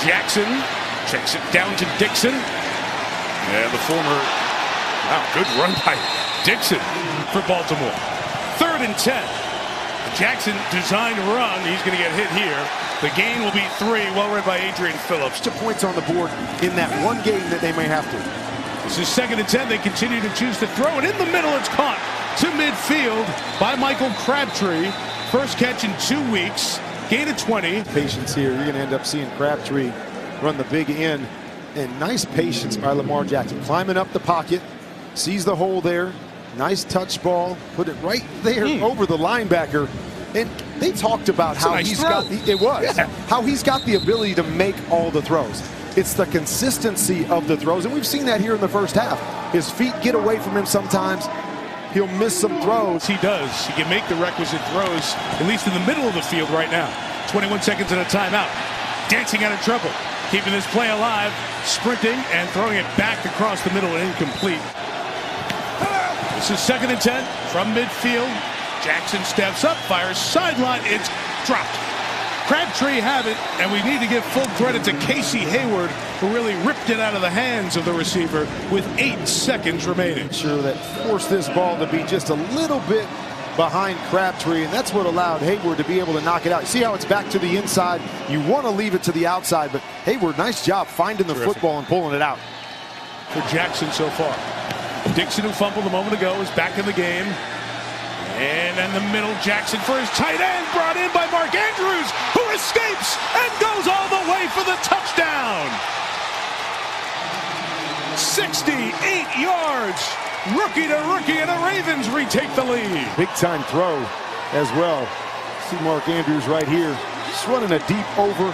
Jackson checks it down to Dixon. And the former, wow, good run by Dixon for Baltimore. Third and 10. Jackson designed run. He's going to get hit here. The gain will be three. Well read by Adrian Phillips. Two points on the board in that one game that they may have to. This is second and 10. They continue to choose to throw it. In the middle, it's caught to midfield by Michael Crabtree. First catch in two weeks. Gain of 20. Patience here. You're going to end up seeing Crabtree run the big end. And nice patience by Lamar Jackson. Climbing up the pocket. Sees the hole there. Nice touch ball. Put it right there mm. over the linebacker. And they talked about That's how nice he's throw. got the, it was yeah. how he's got the ability to make all the throws. It's the consistency of the throws, and we've seen that here in the first half. His feet get away from him sometimes. He'll miss some throws. He does. He can make the requisite throws, at least in the middle of the field right now. 21 seconds and a timeout. Dancing out of trouble. Keeping this play alive, sprinting and throwing it back across the middle and incomplete. This is second and 10 from midfield. Jackson steps up, fires sideline. It's dropped. Crabtree have it, and we need to give full credit to Casey Hayward, who really ripped it out of the hands of the receiver with eight seconds remaining. Sure, that forced this ball to be just a little bit behind Crabtree, and that's what allowed Hayward to be able to knock it out. See how it's back to the inside? You want to leave it to the outside, but Hayward, nice job finding the Terrific. football and pulling it out. For Jackson so far. Dixon, who fumbled a moment ago, is back in the game. And in the middle, Jackson for his tight end, brought in by Mark Andrews, escapes and goes all the way for the touchdown. 68 yards. Rookie to rookie, and the Ravens retake the lead. Big time throw as well. See Mark Andrews right here. Just running a deep over.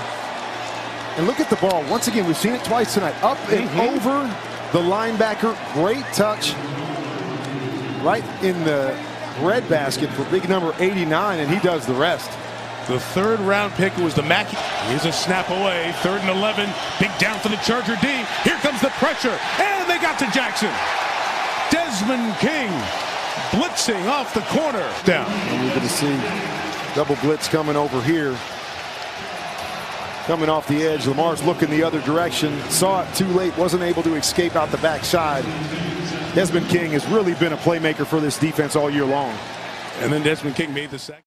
And look at the ball. Once again, we've seen it twice tonight. Up and mm -hmm. over the linebacker. Great touch. Right in the breadbasket for big number 89, and he does the rest. The third round pick was the Mackey. Here's a snap away. Third and 11. Big down for the Charger D. Here comes the pressure. And they got to Jackson. Desmond King blitzing off the corner. Down. And we're going to see double blitz coming over here. Coming off the edge. Lamar's looking the other direction. Saw it too late. Wasn't able to escape out the backside. Desmond King has really been a playmaker for this defense all year long. And then Desmond King made the second.